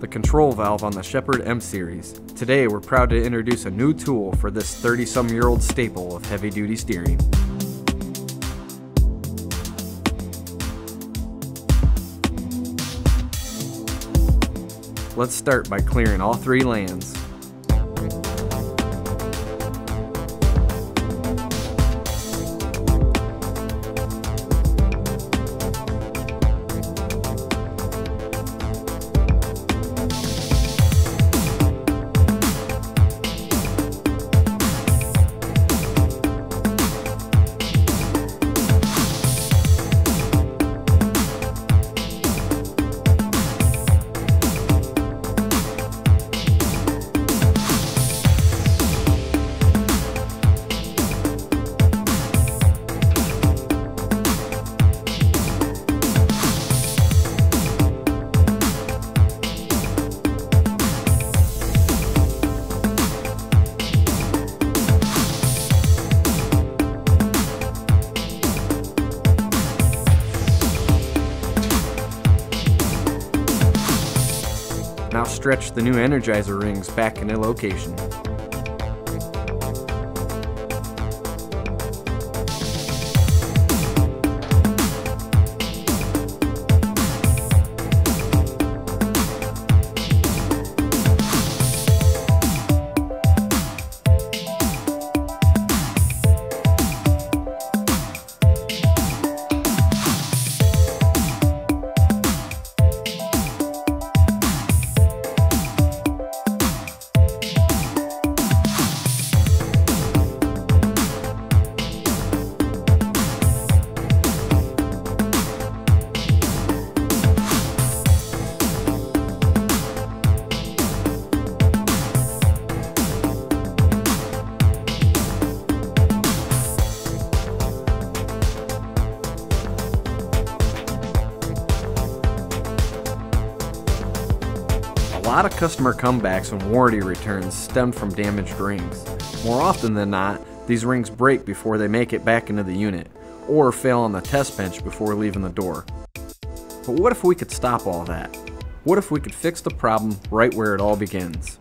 the control valve on the Sheppard M series. Today we're proud to introduce a new tool for this 30 some year old staple of heavy duty steering. Let's start by clearing all three lands. Stretch the new Energizer rings back into location. Lot of customer comebacks and warranty returns stemmed from damaged rings. More often than not, these rings break before they make it back into the unit, or fail on the test bench before leaving the door. But what if we could stop all that? What if we could fix the problem right where it all begins?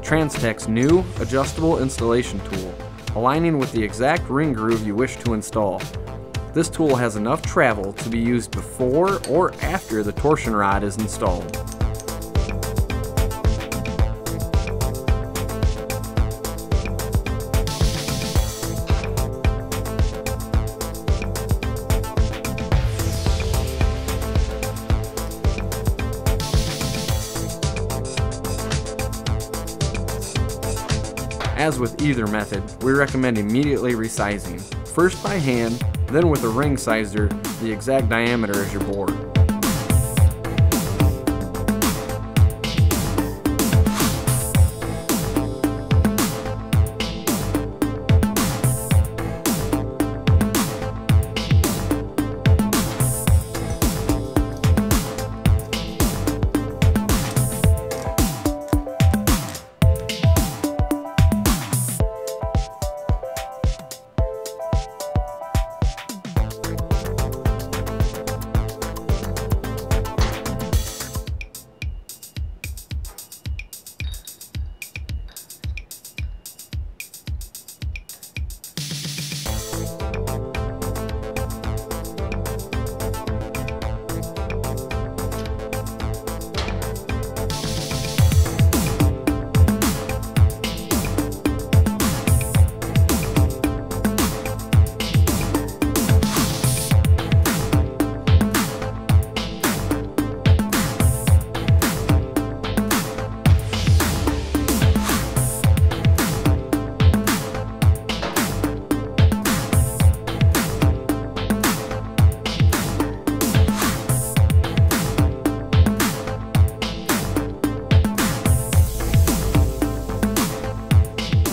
TransTec's new adjustable installation tool, aligning with the exact ring groove you wish to install. This tool has enough travel to be used before or after the torsion rod is installed. As with either method, we recommend immediately resizing, first by hand, then with a ring sizer the exact diameter as your bore.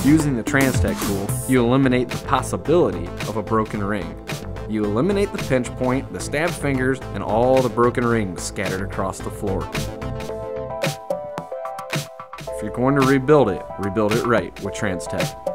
Using the TransTec tool, you eliminate the possibility of a broken ring. You eliminate the pinch point, the stabbed fingers, and all the broken rings scattered across the floor. If you're going to rebuild it, rebuild it right with TransTec.